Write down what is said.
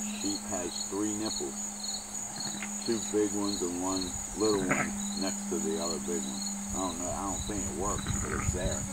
sheep has three nipples. Two big ones and one little one next to the other big one. I don't know. I don't think it works, but it's there.